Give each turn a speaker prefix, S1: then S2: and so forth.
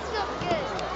S1: this not good.